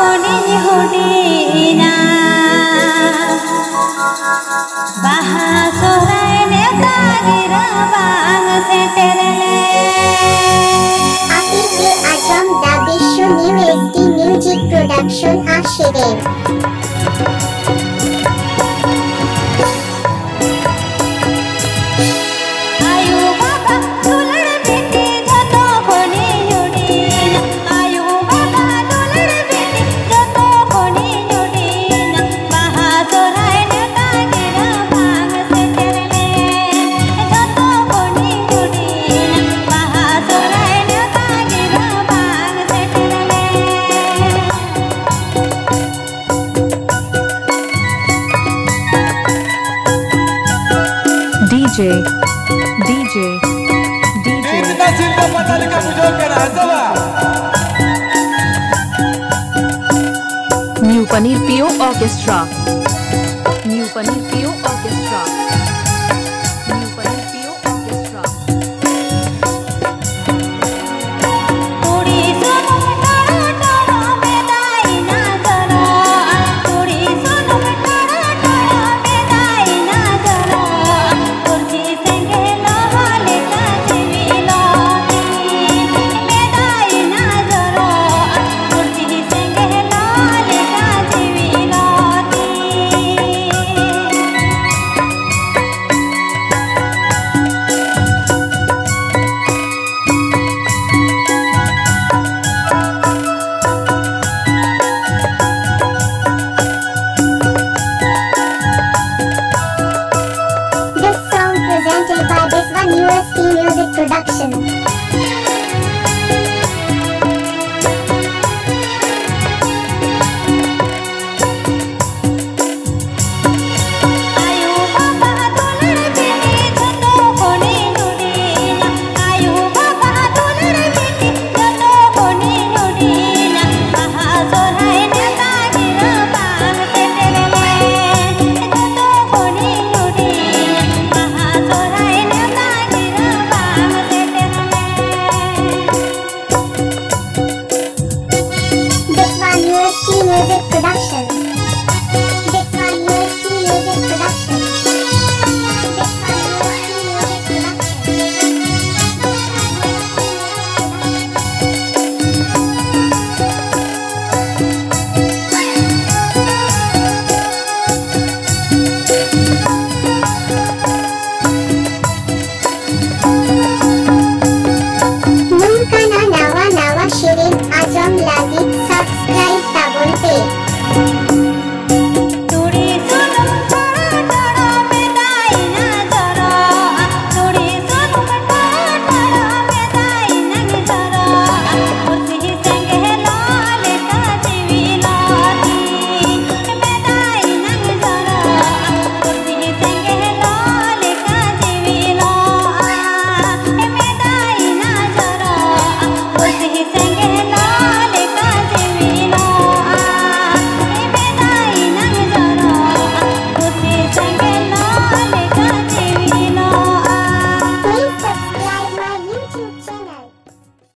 kuning hudina Bahasorai neta dirabang seterele Atikul Azam দা বিশ্ব new SD music production আশিরের DJ DJ DJ. इतना चिंता पता के बुझो कर हसवा न्यू पनीर पियो ऑर्केस्ट्रा। न्यू पनीर पियो ऑर्केस्ट्रा।